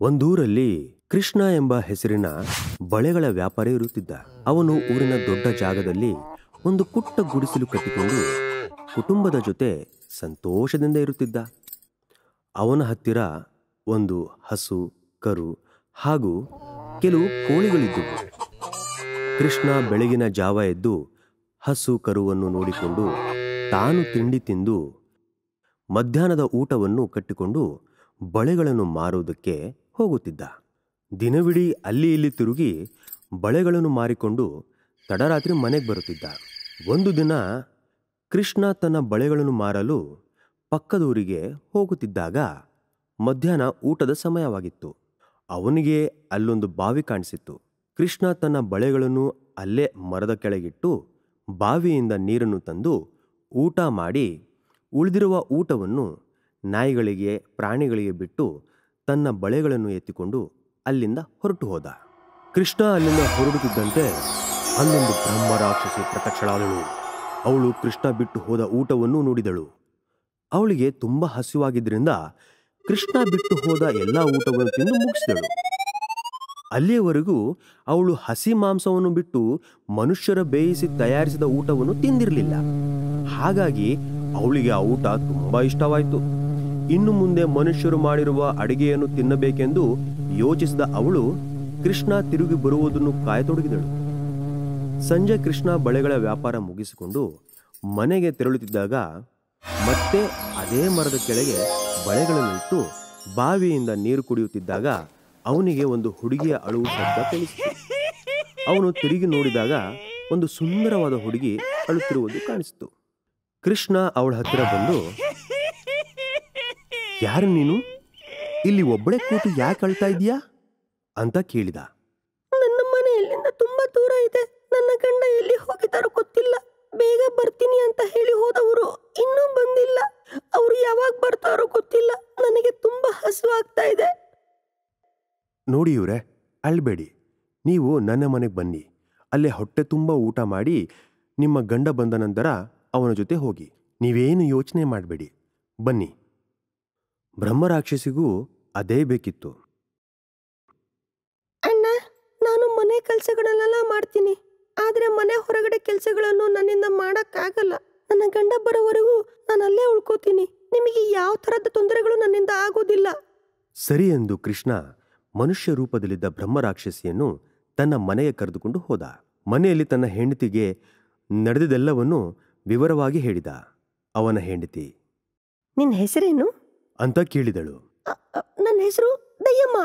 ಒಂದೂರಲ್ಲಿ ಕೃಷ್ಣ ಎಂಬ ಹೆಸರಿನ ಬಳೆಗಳ ವ್ಯಾಪಾರಿ ಇರುತ್ತಿದ್ದ. ಅವನು ಊರಿನ ದೊಡ್ಡ ಜಾಗದಲ್ಲಿ ಒಂದು ಪುಟ್ಟ ಗುಡಿಸಲು ಕಟ್ಟಿಕೊಂಡು ಕುಟುಂಬದ ಜೊತೆ ಸಂತೋಷದಿಂದ ಇರುತ್ತಿದ್ದ. ಅವನ ಹತ್ತಿರ ಒಂದು ಹಸು, ಕರು ಹಾಗೂ ಕೆಲವು ಕೋಳಿಗಳಿದ್ದವು. ಕೃಷ್ಣ ಬೆಳಗಿನ ಜಾವ ಎದ್ದು ಹಸು, ಕರುವನ್ನು ನೋಡಿಕೊಂಡು ತಾನು ತಿಂಡಿ ತಿಂದು ಮಧ್ಯಾಹ್ನದ ಊಟವನ್ನು ಕಟ್ಟಿಕೊಂಡು ಬಳೆಗಳನ್ನು ಮಾರುವುದಕ್ಕೆ ಹೋಗುತ್ತಿದ್ದ. ದಿನವಿಡೀ ಅಲ್ಲಿ ಇಲ್ಲಿ ತಿರುಗಿ ಬಳೆಗಳನ್ನು ಮಾರಿಕೊಂಡು ತಡರಾತ್ರಿ ಮನೆಗೆ ಬರುತ್ತಿದ್ದ. ಒಂದು ದಿನ ಕೃಷ್ಣ ತನ್ನ ಬಳೆಗಳನ್ನು ಮಾರಲು ಪಕ್ಕದೂರಿಗೆ ಹೋಗುತ್ತಿದ್ದಾಗ ಮಧ್ಯಾಹ್ನ ಊಟದ ಸಮಯವಾಗಿತ್ತು. ಅವನಿಗೆ ಅಲ್ಲೊಂದು ಬಾವಿ ಕಾಣಿಸಿತ್ತು. ಕೃಷ್ಣ ತನ್ನ ಬಳೆಗಳನ್ನು ಅಲ್ಲೇ ಮರದ ಕೆಳಗಿಟ್ಟು ಬಾವಿಯಿಂದ ನೀರನ್ನು ತಂದು ಊಟ ಮಾಡಿ ಉಳಿದಿರುವ ಊಟವನ್ನು ನಾಯಿಗಳಿಗೆ ಪ್ರಾಣಿಗಳಿಗೆ ಬಿಟ್ಟು ತನ್ನ ಬಳೆಗಳನ್ನು ಎತ್ತಿಕೊಂಡು ಅಲ್ಲಿಂದ ಹೊರಟು ಹೋದ. ಕೃಷ್ಣ ಅಲ್ಲಿಂದ ಹೊರಡುತ್ತಿದ್ದಂತೆ ಅಲ್ಲೊಂದು ಬ್ರಹ್ಮ ರಾಕ್ಷಸಿ ಪ್ರತ್ಯಕ್ಷಳಾದಳು. ಅವಳು ಕೃಷ್ಣ ಬಿಟ್ಟು ಹೋದ ಊಟವನ್ನು ನೋಡಿದಳು. ಅವಳಿಗೆ ತುಂಬ ಹಸಿವಾಗಿದ್ದರಿಂದ ಕೃಷ್ಣ ಬಿಟ್ಟು ಹೋದ ಎಲ್ಲ ಊಟವನ್ನು ತಿಂದು ಮುಗಿಸಿದಳು. ಅಲ್ಲಿಯವರೆಗೂ ಅವಳು ಹಸಿ ಮಾಂಸವನ್ನು ಬಿಟ್ಟು ಮನುಷ್ಯರ ಬೇಯಿಸಿ ತಯಾರಿಸಿದ ಊಟವನ್ನು ತಿಂದಿರಲಿಲ್ಲ. ಹಾಗಾಗಿ ಅವಳಿಗೆ ಆ ಊಟ ತುಂಬಾ ಇಷ್ಟವಾಯಿತು. ಇನ್ನು ಮುಂದೆ ಮನುಷ್ಯರು ಮಾಡಿರುವ ಅಡಿಗೆಯನ್ನು ತಿನ್ನಬೇಕೆಂದು ಯೋಚಿಸಿದ ಅವಳು ಕೃಷ್ಣ ತಿರುಗಿ ಬರುವುದನ್ನು ಕಾಯತೊಡಗಿದಳು. ಸಂಜೆ ಕೃಷ್ಣ ಬಳೆಗಳ ವ್ಯಾಪಾರ ಮುಗಿಸಿಕೊಂಡು ಮನೆಗೆ ತೆರಳುತ್ತಿದ್ದಾಗ ಮತ್ತೆ ಅದೇ ಮರದ ಕೆಳಗೆ ಬಳೆಗಳನ್ನು ಇಟ್ಟು ಬಾವಿಯಿಂದ ನೀರು ಕುಡಿಯುತ್ತಿದ್ದಾಗ ಅವನಿಗೆ ಒಂದು ಹುಡುಗಿಯ ಅಳುವು ಶಬ್ದ ಕೇಳಿಸಿತು. ಅವನು ತಿರುಗಿ ನೋಡಿದಾಗ ಒಂದು ಸುಂದರವಾದ ಹುಡುಗಿ ಅಳುತ್ತಿರುವುದು ಕಾಣಿಸಿತು. ಕೃಷ್ಣ ಅವಳ ಹತ್ತಿರ ಬಂದು ಯಾರು ನೀನು? ಇಲ್ಲಿ ಒಬ್ಬಳೆ ಕೂತು ಯಾಕೆ ಅಳ್ತಾ ಇದೀಯಾ ಅಂತ ಕೇಳಿದ. ನನ್ನ ಮನೆ ಇಲ್ಲಿಂದ ತುಂಬಾ ದೂರ ಇದೆ. ನನ್ನ ಗಂಡ ಎಲ್ಲಿ ಹೋಗಿದ್ದಾರೋ ಗೊತ್ತಿಲ್ಲ. ಬೇಗ ಬರ್ತೀನಿ ಅಂತ ಹೇಳಿ ಹೋದವರು ಇನ್ನೂ ಬಂದಿಲ್ಲ. ಅವರು ಯಾವಾಗ ಬರ್ತಾರೋ ಗೊತ್ತಿಲ್ಲ. ನನಗೆ ತುಂಬಾ ಆಗ್ತಾ ಇದೆ. ನೋಡಿ ಇವ್ರೆ ಅಳ್ಬೇಡಿ. ನೀವು ನನ್ನ ಮನೆಗೆ ಬನ್ನಿ. ಅಲ್ಲೇ ಹೊಟ್ಟೆ ತುಂಬ ಊಟ ಮಾಡಿ ನಿಮ್ಮ ಗಂಡ ಬಂದ ನಂತರ ಅವನ ಜೊತೆ ಹೋಗಿ. ನೀವೇನು ಯೋಚನೆ ಮಾಡಬೇಡಿ. ಬನ್ನಿ. ಬ್ರಹ್ಮರಾಕ್ಷಸಿಗೂ ಅದೇ ಬೇಕಿತ್ತು. ಅಣ್ಣ ನಾನು ಮನೆ ಕೆಲಸಗಳನ್ನೆಲ್ಲ ಮಾಡ್ತೀನಿ. ಆದ್ರೆ ಮನೆ ಹೊರಗಡೆ ಕೆಲಸಗಳನ್ನು ನನ್ನಿಂದ ಮಾಡಕ್ಕಾಗಲ್ಲ. ನನ್ನ ಗಂಡ ಬರೋವರೆಗೂ ನಾನು ಅಲ್ಲೇ ಉಳ್ಕೋತೀನಿ. ನಿಮಗೆ ಯಾವ ಥರದ ತೊಂದರೆಗಳು ನನ್ನಿಂದ ಆಗೋದಿಲ್ಲ. ಸರಿ ಎಂದು ಕೃಷ್ಣ ಮನುಷ್ಯ ರೂಪದಲ್ಲಿದ್ದ ಬ್ರಹ್ಮರಾಕ್ಷಸಿಯನ್ನು ತನ್ನ ಮನೆಗೆ ಕರೆದುಕೊಂಡು ಹೋದ. ಮನೆಯಲ್ಲಿ ತನ್ನ ಹೆಂಡತಿಗೆ ನಡೆದಿದ್ದೆಲ್ಲವನ್ನು ವಿವರವಾಗಿ ಹೇಳಿದ. ಅವನ ಹೆಂಡತಿ ನಿನ್ನ ಹೆಸರೇನು? ಅಂತ ಕೇಳಿದಳು. ನನ್ನ ಹೆಸರು ದಯ್ಯಮ್ಮ.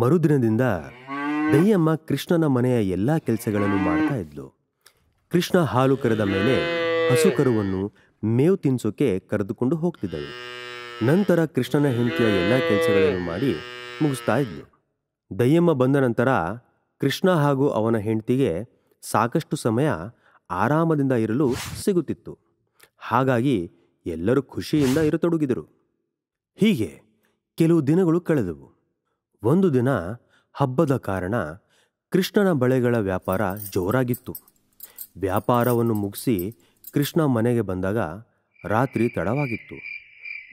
ಮರುದಿನದಿಂದ ದಯ್ಯಮ್ಮ ಕೃಷ್ಣನ ಮನೆಯ ಎಲ್ಲಾ ಕೆಲಸಗಳನ್ನು ಮಾಡ್ತಾ ಇದ್ಲು. ಕೃಷ್ಣ ಹಾಲು ಕರೆದ ಮೇಲೆ ಹಸು ಕರುವನ್ನು ಮೇವು ತಿನ್ಸೋಕೆ ಕರೆದುಕೊಂಡು ಹೋಗ್ತಿದ್ದಳು. ನಂತರ ಕೃಷ್ಣನ ಹೆಂಡತಿಯ ಎಲ್ಲ ಕೆಲಸಗಳನ್ನು ಮಾಡಿ ಮುಗಿಸ್ತಾ ಇದ್ಲು. ದಯ್ಯಮ್ಮ ಬಂದ ನಂತರ ಕೃಷ್ಣ ಹಾಗೂ ಅವನ ಹೆಂಡತಿಗೆ ಸಾಕಷ್ಟು ಸಮಯ ಆರಾಮದಿಂದ ಇರಲು ಸಿಗುತ್ತಿತ್ತು. ಹಾಗಾಗಿ ಎಲ್ಲರೂ ಖುಷಿಯಿಂದ ಇರತೊಡಗಿದರು. ಹೀಗೆ ಕೆಲವು ದಿನಗಳು ಕಳೆದವು. ಒಂದು ದಿನ ಹಬ್ಬದ ಕಾರಣ ಕೃಷ್ಣನ ಬಳೆಗಳ ವ್ಯಾಪಾರ ಜೋರಾಗಿತ್ತು. ವ್ಯಾಪಾರವನ್ನು ಮುಗಿಸಿ ಕೃಷ್ಣ ಮನೆಗೆ ಬಂದಾಗ ರಾತ್ರಿ ತಡವಾಗಿತ್ತು.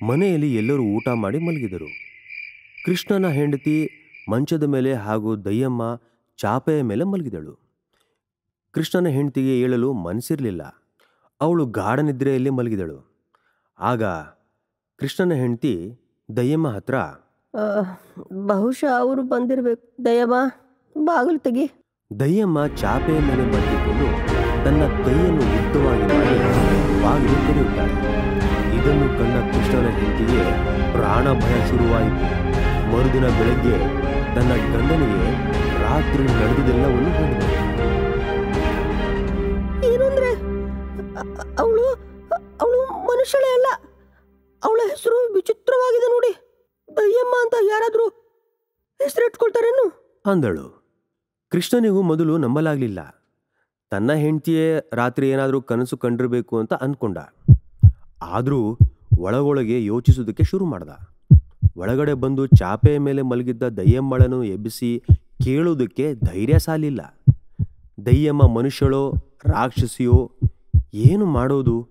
ಮನೆಯಲ್ಲಿ ಎಲ್ಲರೂ ಊಟ ಮಾಡಿ ಮಲಗಿದರು. ಕೃಷ್ಣನ ಹೆಂಡತಿ ಮಂಚದ ಮೇಲೆ ಹಾಗೂ ದಯ್ಯಮ್ಮ ಚಾಪೆಯ ಮೇಲೆ ಮಲಗಿದಳು. ಕೃಷ್ಣನ ಹೆಂಡತಿಗೆ ಏಳಲು ಮನಸ್ಸಿರಲಿಲ್ಲ. ಅವಳು ಗಾಢ ನಿದ್ರೆಯಲ್ಲಿ ಮಲಗಿದಳು. ಆಗ ಕೃಷ್ಣನ ಹೆಂಡತಿ ದಯ್ಯಮ್ಮ ಹತ್ರ ಬಹುಶಃ ಅವರು ಬಂದಿರ್ಬೇಕು. ದಯಮ್ಮ ಬಾಗಿಲು ತೆಗಿ. ದಯ್ಯಮ್ಮ ಚಾಪೆಯ ಮೇಲೆ ಬಂದಿಕೊಂಡು ತನ್ನ ಕೈಯನ್ನು ಉದ್ದವಾಗಿ ಮಾಡಿ ಬಾಗಿಲು ತೆರೆಯುತ್ತಾಳೆ. ಇದನ್ನು ಕಂಡ ಕೃಷ್ಣನ ಹೆಂಡತಿಗೆ ಪ್ರಾಣ ಭಯ ಶುರುವಾಯಿತು. ಮರುದಿನ ಬೆಳಗ್ಗೆ ತನ್ನ ಗಂಡನಿಗೆ ರಾತ್ರಿ ನಡೆದಿದ್ದೆಲ್ಲವನ್ನು ಹೇಳಿದಳು. ಏನು ಅಂದ್ರೆ ಅವಳು ಅವಳು ಮನುಷ್ಯಳೇ ಅಲ್ಲ. ಅವಳ ಹೆಸರು ವಿಚಿತ್ರವಾಗಿದೆ ನೋಡಿ. ದಯ್ಯಮ್ಮ ಅಂತ ಯಾರಾದರೂ ಹೆಸರಿಟ್ಕೊಳ್ತಾರೇನು ಅಂದಳು. ಕೃಷ್ಣನಿಗೂ ಮೊದಲು ನಂಬಲಾಗಲಿಲ್ಲ. ತನ್ನ ಹೆಂಡತಿಯೇ ರಾತ್ರಿ ಏನಾದರೂ ಕನಸು ಕಂಡಿರಬೇಕು ಅಂತ ಅಂದ್ಕೊಂಡ ಆದರೂ ಒಳಗೊಳಗೆ ಯೋಚಿಸೋದಕ್ಕೆ ಶುರು ಮಾಡ್ದ. ಒಳಗಡೆ ಬಂದು ಚಾಪೆಯ ಮೇಲೆ ಮಲಗಿದ್ದ ದಯ್ಯಮ್ಮಳನ್ನು ಎಬ್ಬಿಸಿ ಕೇಳೋದಕ್ಕೆ ಧೈರ್ಯ ಸಾಲಿಲ್ಲ. ದಯ್ಯಮ್ಮ ಮನುಷ್ಯಳೋ, ರಾಕ್ಷಸಿಯೋ, ಏನು ಮಾಡೋದು,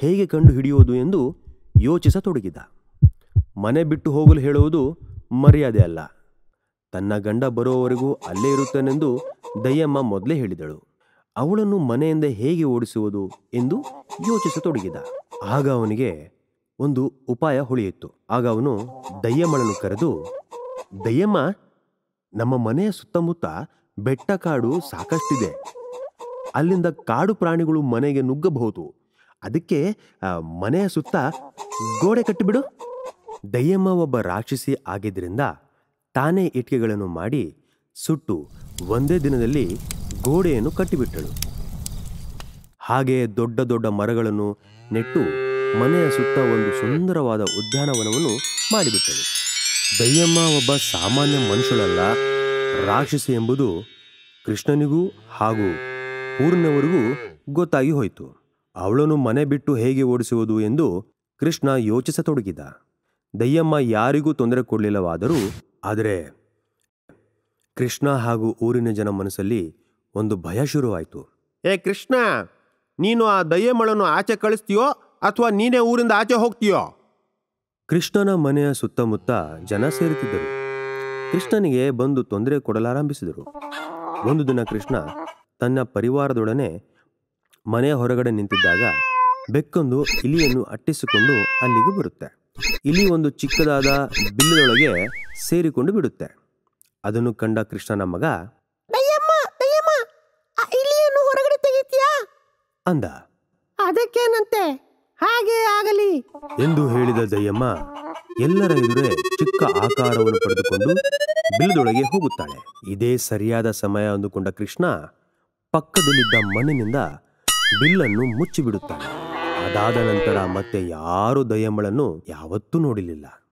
ಹೇಗೆ ಕಂಡು ಹಿಡಿಯೋದು ಎಂದು ಯೋಚಿಸತೊಡಗಿದ ಮನೆ ಬಿಟ್ಟು ಹೋಗಲು ಹೇಳುವುದು ಮರ್ಯಾದೆ ಅಲ್ಲ. ತನ್ನ ಗಂಡ ಬರೋವರೆಗೂ ಅಲ್ಲೇ ಇರುತ್ತೇನೆಂದು ದಯ್ಯಮ್ಮ ಮೊದಲೇ ಹೇಳಿದಳು. ಅವಳನ್ನು ಮನೆಯಿಂದ ಹೇಗೆ ಓಡಿಸುವುದು ಎಂದು ಯೋಚಿಸತೊಡಗಿದ ಆಗ ಅವನಿಗೆ ಒಂದು ಉಪಾಯ ಹೊಳೆಯಿತ್ತು ಆಗ ಅವನು ದಯ್ಯಮ್ಮಳನ್ನು ಕರೆದು ದಯ್ಯಮ್ಮ ನಮ್ಮ ಮನೆಯ ಸುತ್ತಮುತ್ತ ಬೆಟ್ಟ ಕಾಡು ಸಾಕಷ್ಟಿದೆ. ಅಲ್ಲಿಂದ ಕಾಡು ಪ್ರಾಣಿಗಳು ಮನೆಗೆ ನುಗ್ಗಬಹುದು. ಅದಕ್ಕೆ ಮನೆಯ ಸುತ್ತ ಗೋಡೆ ಕಟ್ಟಿಬಿಡು. ದಯ್ಯಮ್ಮ ಒಬ್ಬ ರಾಕ್ಷಸಿ ಆಗಿದ್ದರಿಂದ ತಾನೇ ಇಟ್ಟಿಗೆಗಳನ್ನು ಮಾಡಿ ಸುಟ್ಟು ಒಂದೇ ದಿನದಲ್ಲಿ ಗೋಡೆಯನ್ನು ಕಟ್ಟಿಬಿಟ್ಟಳು. ಹಾಗೆ ದೊಡ್ಡ ದೊಡ್ಡ ಮರಗಳನ್ನು ನೆಟ್ಟು ಮನೆಯ ಸುತ್ತ ಒಂದು ಸುಂದರವಾದ ಉದ್ಯಾನವನವನ್ನು ಮಾಡಿಬಿಟ್ಟಳು. ದಯ್ಯಮ್ಮ ಒಬ್ಬ ಸಾಮಾನ್ಯ ಮನುಷ್ಯಳಲ್ಲ. ರಾಕ್ಷಸಿ ಎಂಬುದು ಕೃಷ್ಣನಿಗೂ ಹಾಗೂ ಊರಿನವರಿಗೂ ಗೊತ್ತಾಗಿ ಹೋಯಿತು. ಅವಳನ್ನು ಮನೆ ಬಿಟ್ಟು ಹೇಗೆ ಓಡಿಸುವುದು ಎಂದು ಕೃಷ್ಣ ಯೋಚಿಸತೊಡಗಿದ. ದಯ್ಯಮ್ಮ ಯಾರಿಗೂ ತೊಂದರೆ ಕೊಡಲಿಲ್ಲವಾದರೂ ಆದರೆ ಕೃಷ್ಣ ಹಾಗೂ ಊರಿನ ಜನ ಮನಸ್ಸಲ್ಲಿ ಒಂದು ಭಯ ಶುರುವಾಯಿತು. ಏ ಕೃಷ್ಣ ನೀನು ಆ ದಯ್ಯಮ್ಮಳನ್ನು ಆಚೆ ಕಳಿಸ್ತೀಯೋ ಅಥವಾ ನೀನೇ ಊರಿಂದ ಆಚೆ ಹೋಗ್ತೀಯೋ? ಕೃಷ್ಣನ ಮನೆಯ ಸುತ್ತಮುತ್ತ ಜನ ಸೇರುತ್ತಿದ್ದರು. ಕೃಷ್ಣನಿಗೆ ಬಂದು ತೊಂದರೆ ಕೊಡಲಾರಂಭಿಸಿದರು. ಒಂದು ದಿನ ಕೃಷ್ಣ ತನ್ನ ಪರಿವಾರದೊಡನೆ ಮನೆಯ ಹೊರಗಡೆ ನಿಂತಿದ್ದಾಗ ಬೆಕ್ಕೊಂದು ಇಲಿಯನ್ನು ಅಟ್ಟಿಸಿಕೊಂಡು ಅಲ್ಲಿಗೆ ಬರುತ್ತೆ. ಇಲಿ ಒಂದು ಚಿಕ್ಕದಾದ ಬಿಲ್ಲದೊಳಗೆ ಸೇರಿಕೊಂಡು ಬಿಡುತ್ತೆ. ಅದನ್ನು ಕಂಡ ಕೃಷ್ಣನ ಮಗ ಅಂದ. ಅದಕ್ಕೇನಂತೆ? ಹಾಗೆ ಆಗಲಿ. ಎಂದು ಹೇಳಿದ ದಯ್ಯಮ್ಮ ಎಲ್ಲರ ಎದುರೇ ಚಿಕ್ಕ ಆಕಾರವನ್ನು ಪಡೆದುಕೊಂಡು ಬಿಲ್ಲದೊಳಗೆ ಹೋಗುತ್ತಾಳೆ. ಇದೇ ಸರಿಯಾದ ಸಮಯ ಅಂದುಕೊಂಡ ಕೃಷ್ಣ ಪಕ್ಕದಲ್ಲಿದ್ದ ಮಣ್ಣಿನಿಂದ ಬಿಲ್ಲನ್ನು ಮುಚ್ಚಿಬಿಡುತ್ತಾನೆ. ಅದಾದ ನಂತರ ಮತ್ತೆ ಯಾರೂ ದಯಮ್ಮಳನ್ನು ಯಾವತ್ತೂ ನೋಡಲಿಲ್ಲ.